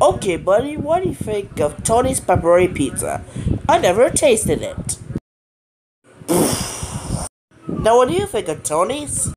Okay, buddy, what do you think of Tony's Pepperoni Pizza? I never tasted it. now, what do you think of Tony's?